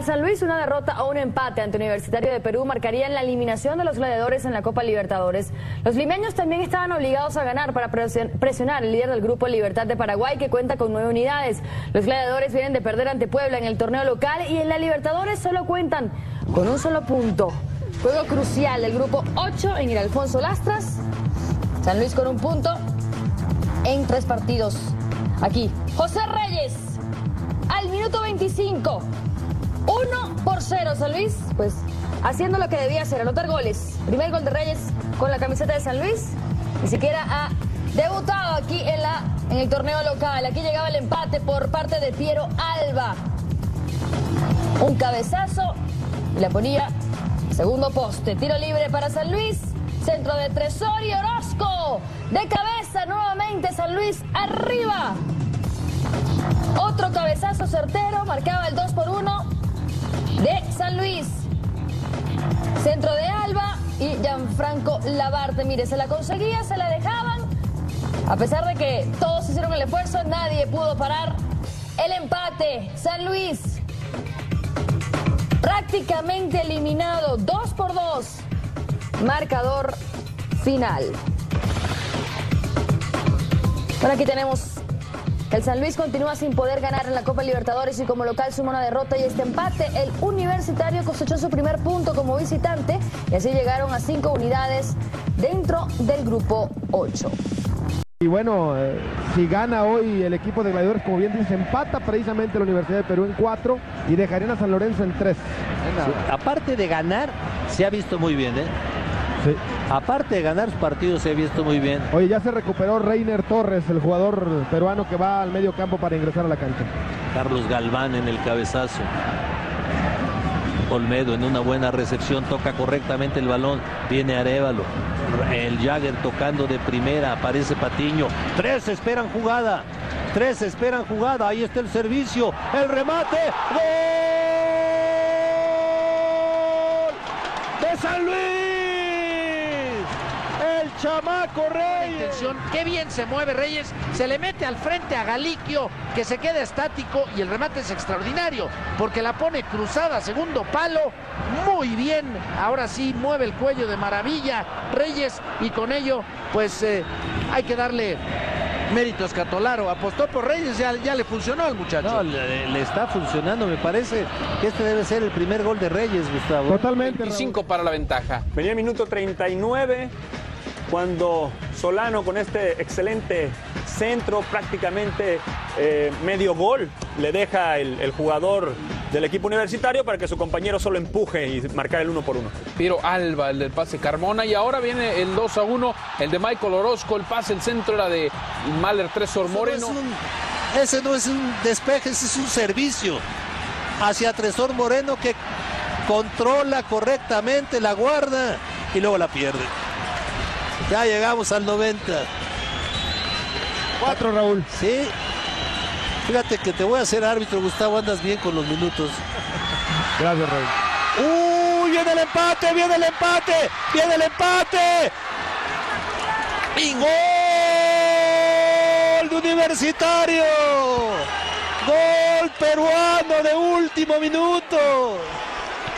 Para San Luis, una derrota o un empate ante Universitario de Perú marcarían la eliminación de los gladiadores en la Copa Libertadores. Los limeños también estaban obligados a ganar para presionar al líder del grupo Libertad de Paraguay, que cuenta con nueve unidades. Los gladiadores vienen de perder ante Puebla en el torneo local y en la Libertadores solo cuentan con un solo punto. Juego crucial del grupo 8 en el Alfonso Lastras. San Luis con un punto en tres partidos. Aquí, José Reyes, al minuto 25. 1 por 0, San Luis, pues haciendo lo que debía hacer, anotar goles. Primer gol de Reyes con la camiseta de San Luis. Ni siquiera ha debutado aquí en, la, en el torneo local. Aquí llegaba el empate por parte de Piero Alba. Un cabezazo y la ponía segundo poste. Tiro libre para San Luis. Centro de Tresor y Orozco. De cabeza nuevamente San Luis arriba. Otro cabezazo certero. Marcaba el 2 por 1 de San Luis. Centro de Alba y Gianfranco Labarte. Mire, se la conseguía, se la dejaban. A pesar de que todos hicieron el esfuerzo, nadie pudo parar el empate. San Luis prácticamente eliminado, 2 por 2. Marcador final. Bueno, aquí tenemos el San Luis continúa sin poder ganar en la Copa Libertadores y como local suma una derrota y este empate. El Universitario cosechó su primer punto como visitante y así llegaron a cinco unidades dentro del grupo 8. Y bueno, eh, si gana hoy el equipo de gladiadores, como bien dices, empata precisamente la Universidad de Perú en cuatro y dejarían a San Lorenzo en tres. aparte de ganar, se ha visto muy bien, ¿eh? Aparte de ganar partidos se ha visto muy bien. Oye, ya se recuperó Reiner Torres, el jugador peruano que va al medio campo para ingresar a la cancha. Carlos Galván en el cabezazo. Olmedo en una buena recepción, toca correctamente el balón, viene Arevalo. El Jagger tocando de primera, aparece Patiño. Tres esperan jugada, tres esperan jugada, ahí está el servicio, el remate. ¡Gol! De San Luis chamaco Reyes. Qué bien se mueve Reyes. Se le mete al frente a Galiquio, que se queda estático y el remate es extraordinario, porque la pone cruzada, segundo palo. Muy bien. Ahora sí mueve el cuello de maravilla Reyes y con ello, pues eh, hay que darle méritos Catolaro. Apostó por Reyes, ya, ya le funcionó al muchacho. No, le, está funcionando, me parece que este debe ser el primer gol de Reyes, Gustavo. Totalmente. 25 para la ventaja. Venía minuto 39 cuando Solano con este excelente centro, prácticamente eh, medio gol, le deja el, jugador del equipo universitario para que su compañero solo empuje y marcar el uno por uno. Piero Alba, el del pase Carmona, y ahora viene el 2 a 1, el de Michael Orozco, el pase, el centro era de Mahler Tresor Moreno. ese no es un despeje, ese es un servicio hacia Tresor Moreno que controla correctamente la guarda y luego la pierde. Ya llegamos al 90. Cuatro, Raúl. Sí. Fíjate que te voy a hacer árbitro, Gustavo. Andas bien con los minutos. Gracias, Raúl. ¡Uy! Viene el empate, viene el empate, viene el empate. ¡Y gol de Universitario! Gol peruano de último minuto.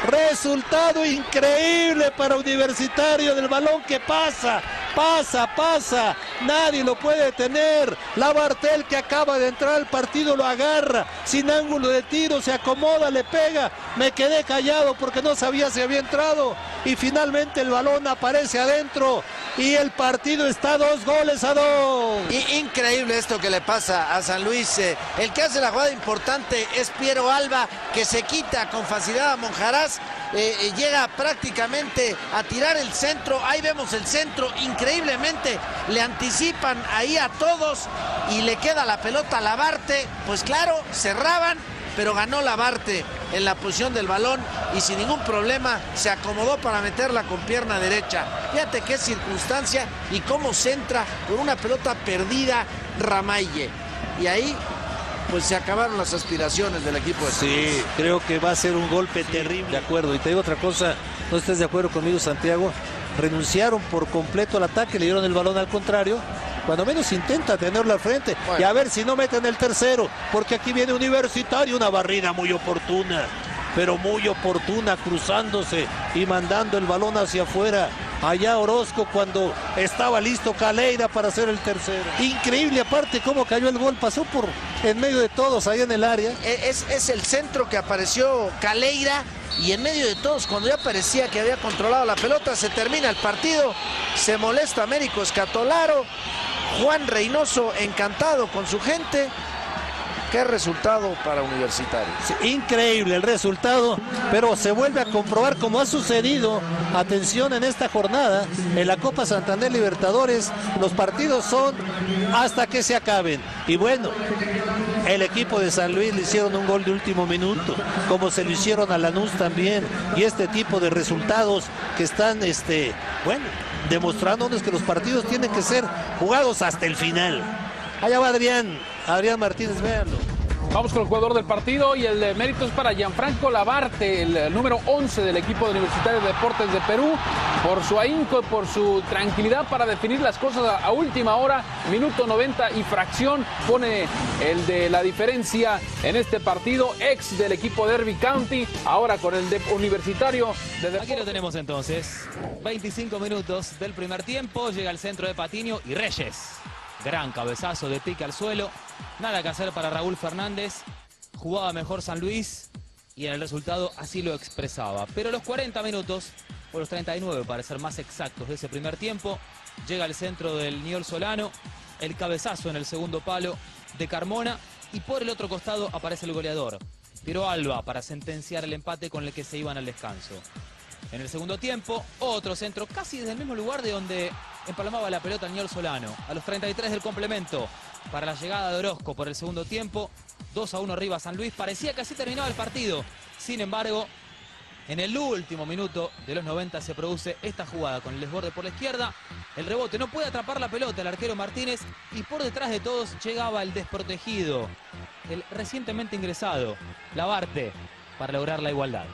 Resultado increíble para Universitario del balón que pasa Pasa, pasa. Nadie lo puede detener. La Bartel que acaba de entrar al partido lo agarra. Sin ángulo de tiro, se acomoda, le pega. Me quedé callado porque no sabía si había entrado. Y finalmente el balón aparece adentro. Y el partido está dos goles a dos. increíble esto que le pasa a San Luis. Eh, el que hace la jugada importante es Piero Alba, que se quita con facilidad a Monjaraz eh, eh, llega prácticamente a tirar el centro. Ahí vemos el centro, increíblemente le anticipan ahí a todos y le queda la pelota a Labarte. Pues claro, cerraban, pero ganó Labarte en la posición del balón y sin ningún problema se acomodó para meterla con pierna derecha. Fíjate qué circunstancia y cómo centra con una pelota perdida Ramaille. Y ahí pues se acabaron las aspiraciones del equipo de Sí, creo que va a ser un golpe terrible. De acuerdo, y te digo otra cosa, no estés de acuerdo conmigo, Santiago. Renunciaron por completo al ataque, le dieron el balón al contrario. Cuando menos intenta tenerlo al frente y a ver si no meten el tercero, porque aquí viene Universitario, una barrida muy oportuna. pero muy oportuna, cruzándose y mandando el balón hacia afuera. Allá Orozco cuando estaba listo Caleira para hacer el tercero. Increíble aparte cómo cayó el gol, pasó por en medio de todos ahí en el área. E, Es, es el centro que apareció Caleira y en medio de todos, cuando ya parecía que había controlado la pelota, se termina el partido, se molesta Américo Escatolaro, Juan Reynoso encantado con su gente. Qué resultado para Universitario. Increíble el resultado, pero se vuelve a comprobar como ha sucedido, atención en esta jornada, en la Copa Santander Libertadores, los partidos son hasta que se acaben. Y bueno, el equipo de San Luis le hicieron un gol de último minuto, como se lo hicieron a Lanús también, y este tipo de resultados que están, este, bueno, demostrándonos que los partidos tienen que ser jugados hasta el final. Allá va Adrián, Adrián Martínez, véanlo. Vamos con el jugador del partido y el de mérito es para Gianfranco Labarte, el eh, número 11 del equipo de Universitario de Deportes de Perú, por su ahínco y por su tranquilidad para definir las cosas a, última hora, minuto 90 y fracción, pone el de la diferencia en este partido, ex del equipo Derby County, ahora con el de Universitario de Aquí lo Deportes. tenemos entonces. 25 minutos del primer tiempo. Llega al centro de Patiño y Reyes. Gran cabezazo de pique al suelo. Nada que hacer para Raúl Fernández. Jugaba mejor San Luis y en el resultado así lo expresaba. Pero los 40 minutos, o los 39 para ser más exactos de ese primer tiempo, llega al centro del Niol Solano. El cabezazo en el segundo palo de Carmona. Y por el otro costado aparece el goleador. Piero Alba para sentenciar el empate con el que se iban al descanso. En el segundo tiempo, otro centro, casi desde el mismo lugar de donde empalmaba la pelota el Niol Solano. A los 33 del complemento, para la llegada de Orozco por el segundo tiempo, 2 a 1 arriba San Luis. Parecía que así terminaba el partido. Sin embargo, en el último minuto de los 90 se produce esta jugada con el desborde por la izquierda. El rebote no puede atrapar la pelota el arquero Martínez y por detrás de todos llegaba el desprotegido, el recientemente ingresado, Lavarte, para lograr la igualdad.